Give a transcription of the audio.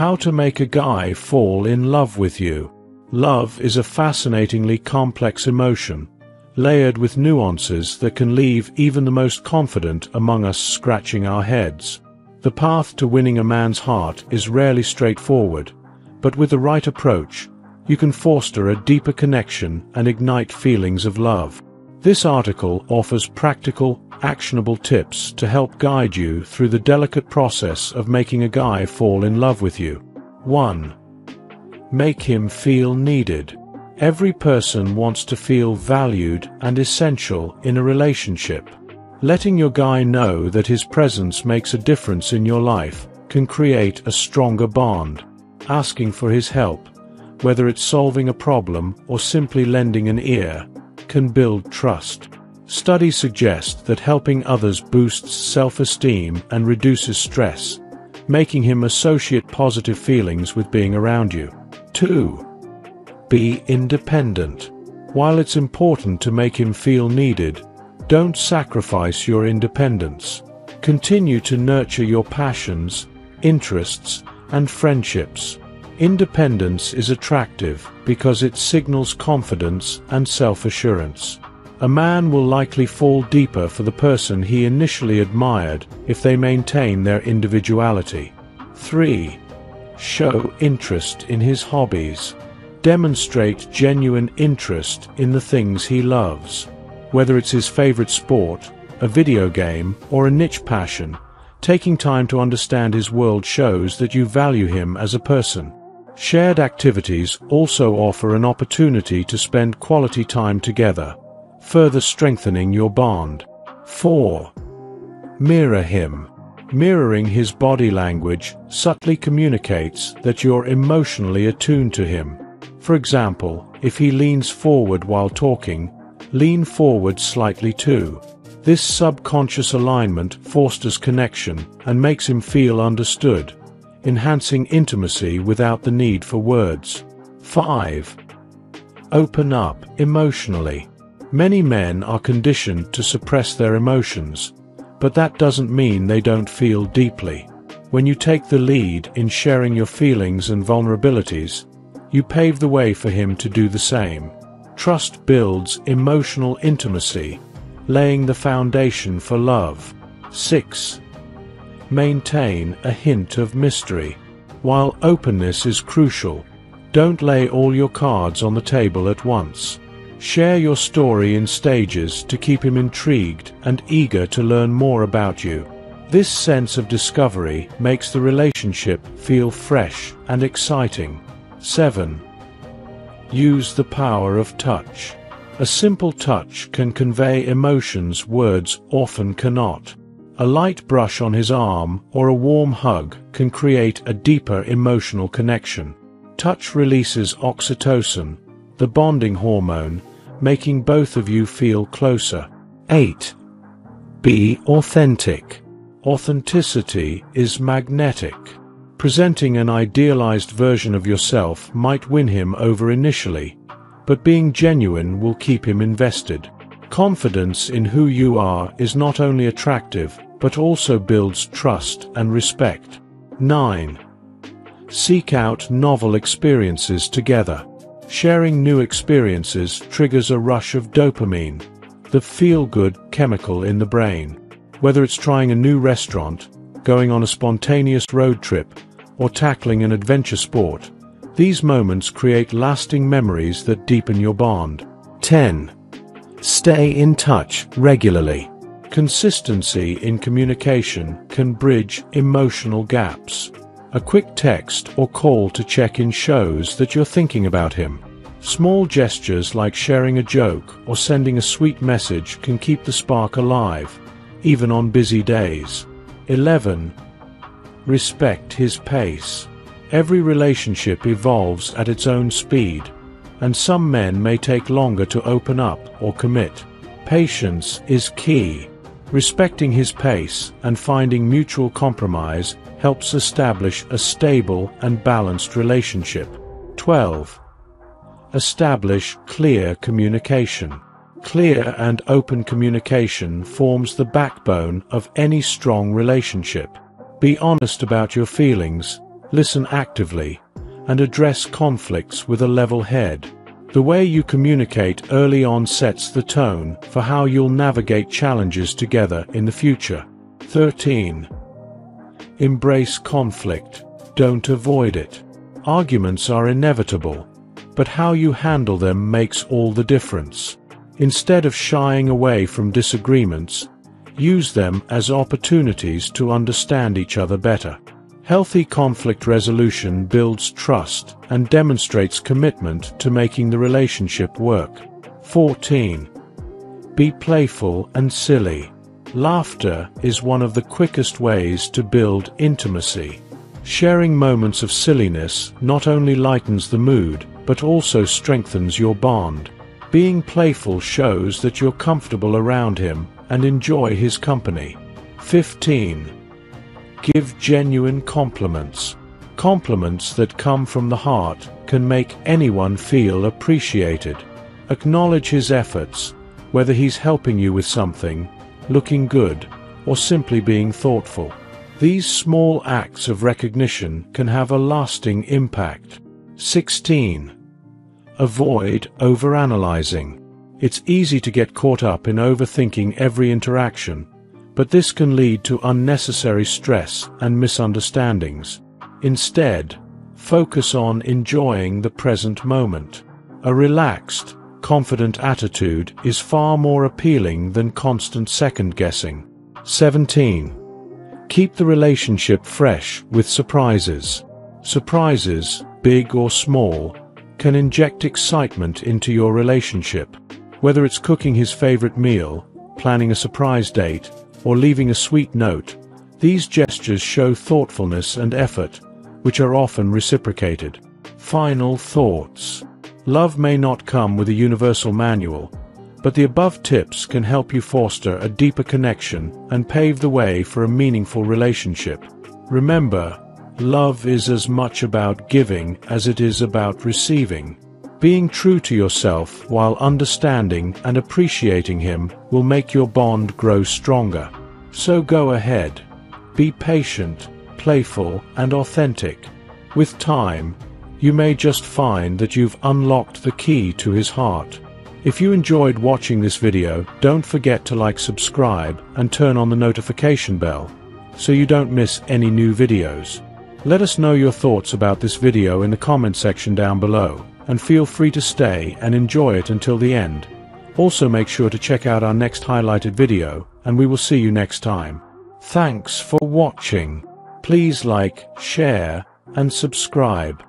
How to make a guy fall in love with you. Love is a fascinatingly complex emotion, layered with nuances that can leave even the most confident among us scratching our heads. The path to winning a man's heart is rarely straightforward, but with the right approach, you can foster a deeper connection and ignite feelings of love. This article offers practical, actionable tips to help guide you through the delicate process of making a guy fall in love with you. 1. Make him feel needed. Every person wants to feel valued and essential in a relationship. Letting your guy know that his presence makes a difference in your life can create a stronger bond. Asking for his help, whether it's solving a problem or simply lending an ear, can build trust. Studies suggest that helping others boosts self-esteem and reduces stress, making him associate positive feelings with being around you. 2. Be independent. While it's important to make him feel needed, don't sacrifice your independence. Continue to nurture your passions, interests, and friendships. Independence is attractive because it signals confidence and self-assurance. A man will likely fall deeper for the person he initially admired if they maintain their individuality. 3. Show interest in his hobbies. Demonstrate genuine interest in the things he loves. Whether it's his favorite sport, a video game, or a niche passion, taking time to understand his world shows that you value him as a person. Shared activities also offer an opportunity to spend quality time together, further strengthening your bond. 4. Mirror him. Mirroring his body language subtly communicates that you're emotionally attuned to him. For example, if he leans forward while talking, lean forward slightly too. This subconscious alignment fosters connection and makes him feel understood, enhancing intimacy without the need for words. 5. Open up emotionally. Many men are conditioned to suppress their emotions, but that doesn't mean they don't feel deeply. When you take the lead in sharing your feelings and vulnerabilities, you pave the way for him to do the same. Trust builds emotional intimacy, laying the foundation for love. 6. Maintain a hint of mystery. While openness is crucial, don't lay all your cards on the table at once. Share your story in stages to keep him intrigued and eager to learn more about you. This sense of discovery makes the relationship feel fresh and exciting. 7. Use the power of touch. A simple touch can convey emotions words often cannot. A light brush on his arm or a warm hug can create a deeper emotional connection. Touch releases oxytocin, the bonding hormone, making both of you feel closer. 8. Be authentic. Authenticity is magnetic. Presenting an idealized version of yourself might win him over initially, but being genuine will keep him invested. Confidence in who you are is not only attractive, but also builds trust and respect. 9. Seek out novel experiences together. Sharing new experiences triggers a rush of dopamine, the feel-good chemical in the brain. Whether it's trying a new restaurant, going on a spontaneous road trip, or tackling an adventure sport, these moments create lasting memories that deepen your bond. 10. Stay in touch regularly. Consistency in communication can bridge emotional gaps. A quick text or call to check in shows that you're thinking about him. Small gestures like sharing a joke or sending a sweet message can keep the spark alive, even on busy days. 11. Respect his pace. Every relationship evolves at its own speed, and some men may take longer to open up or commit. Patience is key. Respecting his pace and finding mutual compromise helps establish a stable and balanced relationship. 12. Establish clear communication. Clear and open communication forms the backbone of any strong relationship. Be honest about your feelings, listen actively, and address conflicts with a level head. The way you communicate early on sets the tone for how you'll navigate challenges together in the future. 13. Embrace conflict. Don't avoid it. Arguments are inevitable, but how you handle them makes all the difference. Instead of shying away from disagreements, use them as opportunities to understand each other better. Healthy conflict resolution builds trust and demonstrates commitment to making the relationship work. 14. Be playful and silly. Laughter is one of the quickest ways to build intimacy. Sharing moments of silliness not only lightens the mood, but also strengthens your bond. Being playful shows that you're comfortable around him and enjoy his company. 15. Give genuine compliments. Compliments that come from the heart can make anyone feel appreciated. Acknowledge his efforts, whether he's helping you with something, looking good, or simply being thoughtful. These small acts of recognition can have a lasting impact. 16. Avoid overanalyzing. It's easy to get caught up in overthinking every interaction, but this can lead to unnecessary stress and misunderstandings. Instead, focus on enjoying the present moment. A relaxed, confident attitude is far more appealing than constant second-guessing. 17. Keep the relationship fresh with surprises. Surprises, big or small, can inject excitement into your relationship. Whether it's cooking his favorite meal, planning a surprise date, or leaving a sweet note, these gestures show thoughtfulness and effort, which are often reciprocated. Final thoughts. Love may not come with a universal manual, but the above tips can help you foster a deeper connection and pave the way for a meaningful relationship. Remember, love is as much about giving as it is about receiving. Being true to yourself while understanding and appreciating him will make your bond grow stronger. So go ahead. Be patient, playful, and authentic. With time, you may just find that you've unlocked the key to his heart. If you enjoyed watching this video, don't forget to like subscribe and turn on the notification bell so you don't miss any new videos. Let us know your thoughts about this video in the comment section down below and feel free to stay and enjoy it until the end. Also make sure to check out our next highlighted video, and we will see you next time. Thanks for watching. Please like, share, and subscribe.